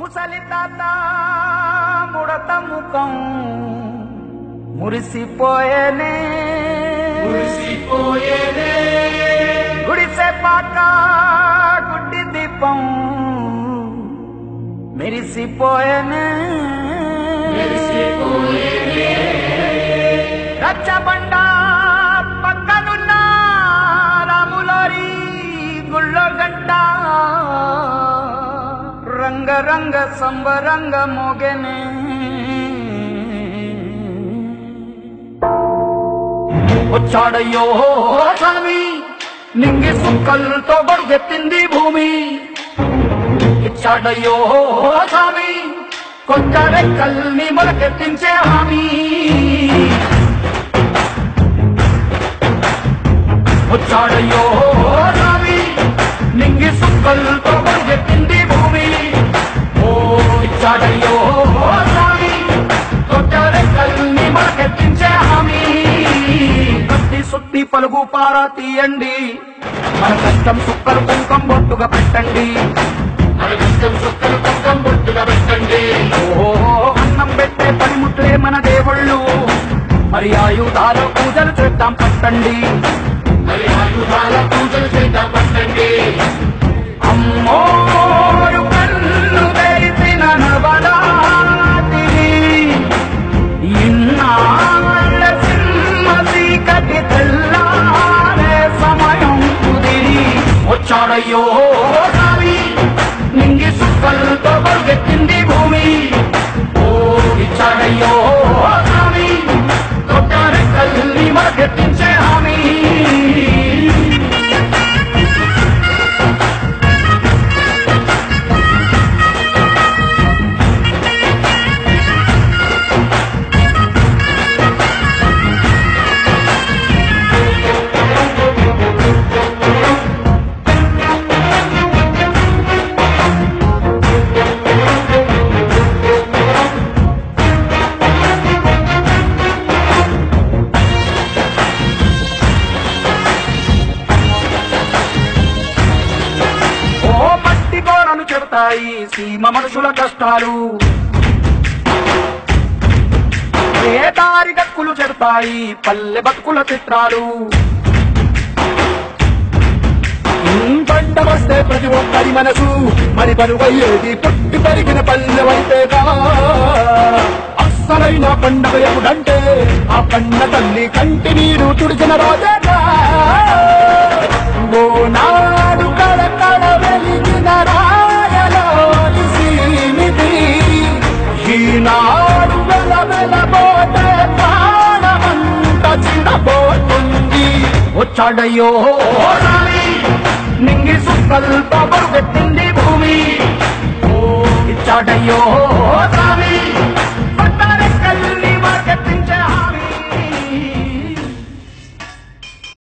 ముసలి తాత ముడత ముఖం మురిసిపోయేనే. మురిసిపోయేనే. గుడిసె పాక గుడ్డి దీపం మెరిసిపోయేనే. మెరిసిపోయేనే. రచ్చబండ రంగ సంబరంగ మోగెనే. వచ్చాడయ్యో స్వామి నింగి సుక్కలతో బడుగెత్తింది భూమి. ఇచ్చాడయ్యో స్వామి కొత్త రెక్కల్ని మొలకెత్తించే హామీ. పలుగు పారా తీయండి. మన కష్టం సుక్కలు కుంకం బొట్టుగా పెట్టండి. మన కష్టం సుక్కలు కుంకం బొట్టుగా పెట్టండి. ఓహో అన్నం పెట్టే పనిముట్లే మన దేవుళ్ళు. మరి ఆయుధాల పూజలు చేద్దాం పట్టండి. మరి ఆయుధాల పూజలు చేద్దాం పట్టండి. అమ్మో! వచ్చాడయ్యో గోడలు సీమ మనుషుల కష్టాలు. ఏ గక్కులు చెడతాయి పల్లె బతుకుల చిత్రాలు. పంట వస్తే ప్రతి ఒక్కరి మనసు మరి పరువయ్యేది పుట్టి పెరిగిన పల్లెవైతేగా అస్సలైన పండగ ఎప్పుడంటే ఆ పండ తల్లి కంటి నీరు తుడిచిన రాజే వచ్చాడయ్యో స్వామి నింగి సుక్కలతో బరుగెత్తింది భూమి. ఓ ఇచ్చాడయ్యో